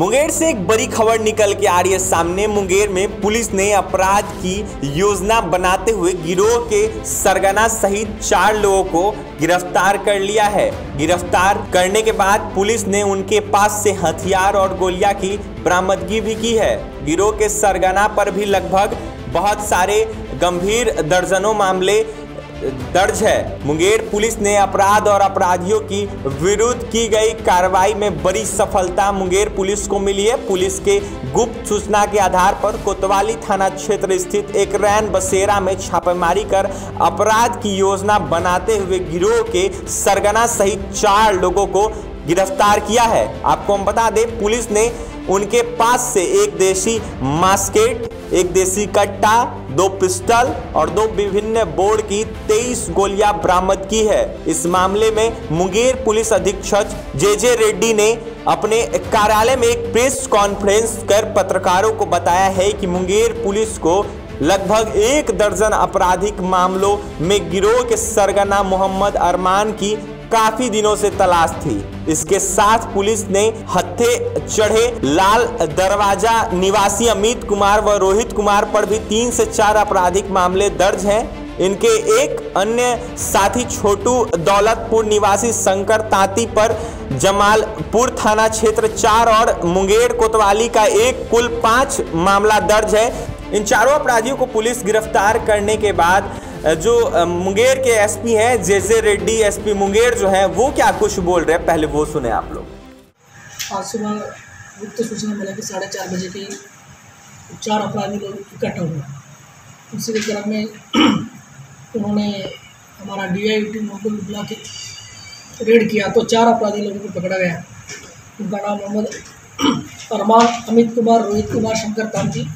मुंगेर से एक बड़ी खबर निकल के आ रही है सामने। मुंगेर में पुलिस ने अपराध की योजना बनाते हुए गिरोह के सरगना सहित चार लोगों को गिरफ़्तार कर लिया है। गिरफ़्तार करने के बाद पुलिस ने उनके पास से हथियार और गोलियाँ की बरामदगी भी की है। गिरोह के सरगना पर भी लगभग बहुत सारे गंभीर दर्जनों मामले दर्ज है। मुंगेर पुलिस ने अपराध और अपराधियों की विरुद्ध की गई कार्रवाई में बड़ी सफलता मुंगेर पुलिस को मिली है। पुलिस के गुप्त सूचना के आधार पर कोतवाली थाना क्षेत्र स्थित एक रैन बसेरा में छापेमारी कर अपराध की योजना बनाते हुए गिरोह के सरगना सहित चार लोगों को गिरफ़्तार किया है। आपको हम बता दें, पुलिस ने उनके पास से एक देशी मास्केट एक देसी कट्टा, दो पिस्टल और दो विभिन्न बोर्ड की 23 गोलियाँ बरामद की है। इस मामले में मुंगेर पुलिस अधीक्षक जे जे रेड्डी ने अपने कार्यालय में एक प्रेस कॉन्फ्रेंस कर पत्रकारों को बताया है कि मुंगेर पुलिस को लगभग एक दर्जन आपराधिक मामलों में गिरोह के सरगना मोहम्मद अरमान की काफ़ी दिनों से तलाश थी। इसके साथ पुलिस ने हत्थे चढ़े लाल दरवाज़ा, निवासी अमित कुमार व रोहित कुमार पर भी तीन से चार आपराधिक मामले दर्ज हैं। इनके एक अन्य साथी छोटू दौलतपुर निवासी शंकर तांती पर जमालपुर थाना क्षेत्र चार और मुंगेर कोतवाली का एक कुल पाँच मामला दर्ज है। इन चारों अपराधियों को पुलिस गिरफ़्तार करने के बाद जो मुंगेर के एसपी हैं J J Reddy SP Munger जो है, वो क्या कुछ बोल रहे हैं? पहले वो सुने आप लोग। आज सुबह गुप्त सूचना मिला कि साढ़े चार बजे के चार अपराधी लोग इकट्ठा हुए उसी के क्रम में उन्होंने हमारा डी आई टी मोबाइल बुला के रेड किया। तो चार अपराधी लोगों को पकड़ा गया। उनका नाम मोहम्मद अरमान अमित कुमार, रोहित कुमार, शंकर कांति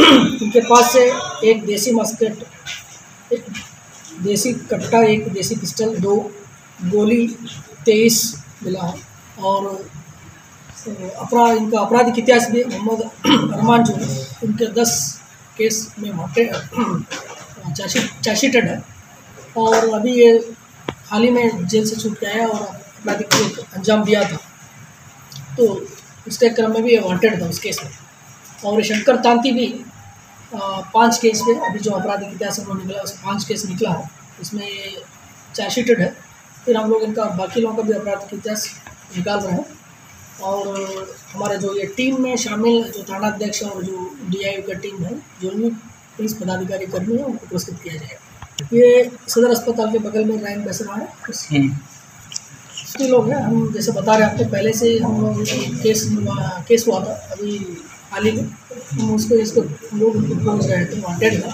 उनके पास से एक देसी मस्केट एक देसी कट्टा, एक देसी पिस्टल, दो गोली, तेईस मिला है। और अपराध इनका आपराधिक इतिहास भी मोहम्मद अरमान जो है, उनके दस केस में वांटेड चार्जशीटेड है। और अभी ये हाल ही में जेल से छूट के आया और आपराधिक को अंजाम दिया था। तो उसके क्रम में भी ये वांटेड था उस केस में। और शंकर तांती भी पाँच केस में अभी जो आपराधिक इतिहास में निकला उस पाँच केस निकला है। उसमें चार्जशीटेड है। फिर हम लोग इनका बाकी लोगों का भी आपराधिक इतिहास निकाल रहे हैं। और हमारे जो ये टीम में शामिल जो थाना थानाध्यक्ष और जो डी का टीम है जो भी पुलिस पदाधिकारी कर्मी है उनको पुरस्कृत किया जाएगा। ये सदर अस्पताल के बगल में रैन बसरा है। लोग हैं। हम जैसे बता रहे हैं आपको पहले से हम लोग केस केस हुआ था अभी हाल ही में। हम उसको, इसको लोग पहुँच गए थे वहाँ वांटेड था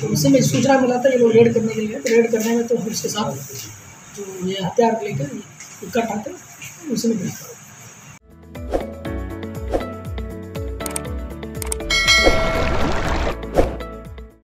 तो उसी में सूचना मिला था ये लोग रेड करने के लिए। तो रेड करने में तो फिर उसके साथ जो ये हथियार लेकर इकट्ठा थे उसी में गिरफ़्तार